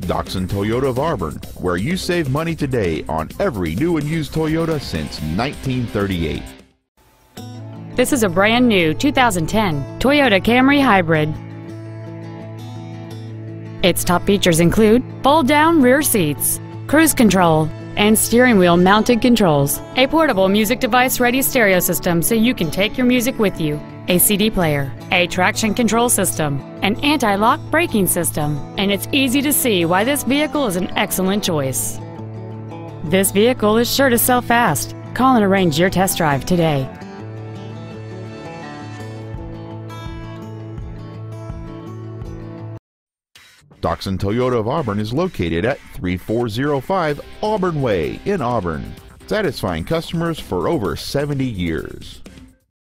Doxon Toyota of Auburn, where you save money today on every new and used Toyota since 1938. This is a brand new 2010 Toyota Camry Hybrid. Its top features include fold-down rear seats, cruise control, and steering wheel mounted controls, a portable music device ready stereo system so you can take your music with you, a CD player, a traction control system, an anti-lock braking system, and it's easy to see why this vehicle is an excellent choice. This vehicle is sure to sell fast. Call and arrange your test drive today. Doxon Toyota of Auburn is located at 3405 Auburn Way in Auburn, satisfying customers for over 70 years.